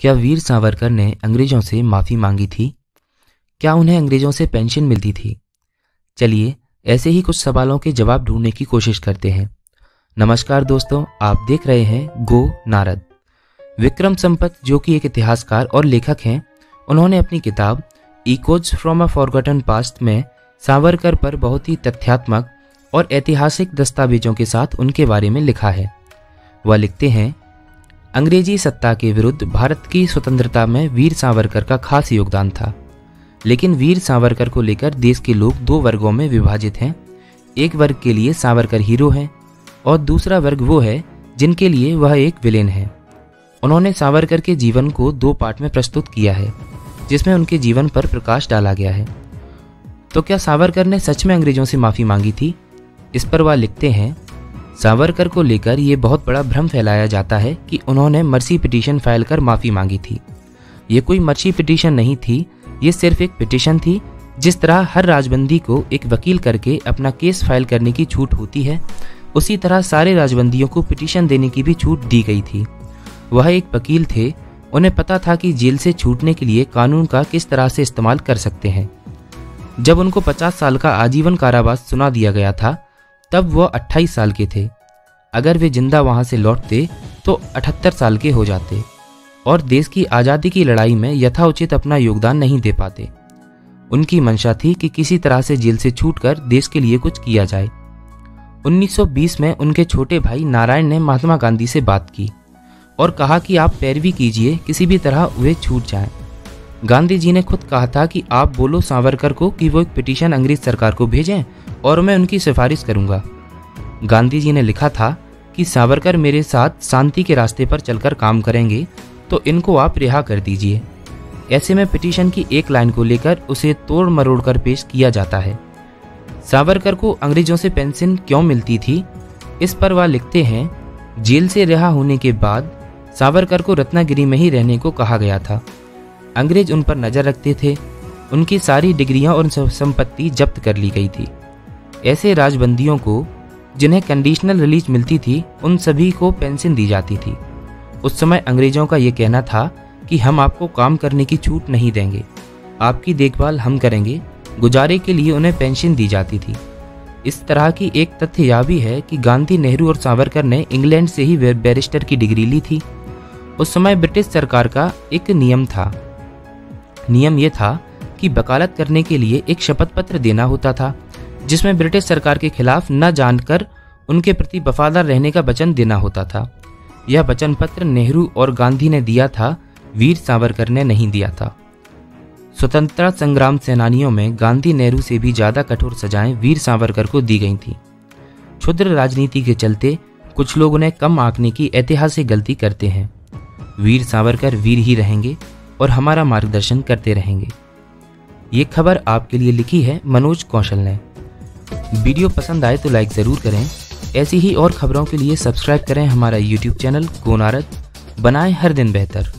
क्या वीर सावरकर ने अंग्रेज़ों से माफ़ी मांगी थी? क्या उन्हें अंग्रेज़ों से पेंशन मिलती थी? चलिए, ऐसे ही कुछ सवालों के जवाब ढूँढने की कोशिश करते हैं। नमस्कार दोस्तों, आप देख रहे हैं गो नारद। विक्रम संपत, जो कि एक इतिहासकार और लेखक हैं, उन्होंने अपनी किताब Echoes from a Forgotten Past में सावरकर पर बहुत ही तथ्यात्मक और ऐतिहासिक दस्तावेजों के साथ उनके बारे में लिखा है। वह लिखते हैं अंग्रेज़ी सत्ता के विरुद्ध भारत की स्वतंत्रता में वीर सावरकर का खास योगदान था। लेकिन वीर सावरकर को लेकर देश के लोग दो वर्गों में विभाजित हैं। एक वर्ग के लिए सावरकर हीरो हैं और दूसरा वर्ग वो है जिनके लिए वह एक विलेन है। उन्होंने सावरकर के जीवन को दो पार्ट में प्रस्तुत किया है, जिसमें उनके जीवन पर प्रकाश डाला गया है। तो क्या सावरकर ने सच में अंग्रेज़ों से माफ़ी मांगी थी? इस पर वह लिखते हैं सावरकर को लेकर ये बहुत बड़ा भ्रम फैलाया जाता है कि उन्होंने मर्सी पिटीशन फ़ाइल कर माफ़ी मांगी थी। ये कोई मर्सी पिटीशन नहीं थी, ये सिर्फ़ एक पिटीशन थी, जिस तरह हर राजबंदी को एक वकील करके अपना केस फ़ाइल करने की छूट होती है, उसी तरह सारे राजबंदियों को पिटीशन देने की भी छूट दी गई थी। वह एक वकील थे, उन्हें पता था कि जेल से छूटने के लिए कानून का किस तरह से इस्तेमाल कर सकते हैं। जब उनको 50 साल का आजीवन कारावास सुना दिया गया था तब वह 28 साल के थे। अगर वे ज़िंदा वहाँ से लौटते तो 78 साल के हो जाते। और देश की आज़ादी की लड़ाई में यथाउचित अपना योगदान नहीं दे पाते। उनकी मंशा थी कि किसी तरह से जेल से छूटकर देश के लिए कुछ किया जाए। 1920 में उनके छोटे भाई नारायण ने महात्मा गांधी से बात की और कहा कि आप पैरवी कीजिए, किसी भी तरह वे छूट जाएँ। गांधी जी ने खुद कहा था कि आप बोलो सावरकर को कि वो एक पिटीशन अंग्रेज़ सरकार को भेजें और मैं उनकी सिफारिश करूँगा। गांधी जी ने लिखा था कि सावरकर मेरे साथ शांति के रास्ते पर चलकर काम करेंगे तो इनको आप रिहा कर दीजिए। ऐसे में पिटीशन की एक लाइन को लेकर उसे तोड़ मरोड़ कर पेश किया जाता है। सावरकर को अंग्रेज़ों से पेंशन क्यों मिलती थी? इस पर वह लिखते हैं, जेल से रिहा होने के बाद सावरकर को रत्नागिरी में ही रहने को कहा गया था। अंग्रेज़ उन पर नज़र रखते थे। उनकी सारी डिग्रियाँ और संपत्ति जब्त कर ली गई थी। ऐसे राजबंदियों को, जिन्हें कंडीशनल रिलीज़ मिलती थी, उन सभी को पेंशन दी जाती थी। उस समय अंग्रेज़ों का ये कहना था कि हम आपको काम करने की छूट नहीं देंगे। आपकी देखभाल हम करेंगे, गुजारे के लिए उन्हें पेंशन दी जाती थी। इस तरह की एक तथ्य यह भी है कि गांधी, नेहरू और सावरकर ने इंग्लैंड से ही बैरिस्टर की डिग्री ली थी। उस समय ब्रिटिश सरकार का एक नियम था। नियम यह था कि वकालत करने के लिए एक शपथ पत्र देना होता था। जिसमें ब्रिटिश सरकार के खिलाफ न जानकर उनके प्रति वफादार रहने का वचन देना होता था। यह वचन पत्र नेहरू और गांधी ने दिया था, वीर सावरकर ने नहीं दिया था। स्वतंत्रता संग्राम सेनानियों में गांधी नेहरू से भी ज़्यादा कठोर सजाएँ वीर सावरकर को दी गई थी। क्षुद्र राजनीति के चलते कुछ लोग उन्हें कम आंकने की ऐतिहासिक गलती करते हैं। वीर सावरकर वीर ही रहेंगे और हमारा मार्गदर्शन करते रहेंगे। ये खबर आपके लिए लिखी है मनोज कौशल ने। वीडियो पसंद आए तो लाइक ज़रूर करें। ऐसी ही और खबरों के लिए सब्सक्राइब करें हमारा यूट्यूब चैनल गोनारद। बनाएँ हर दिन बेहतर।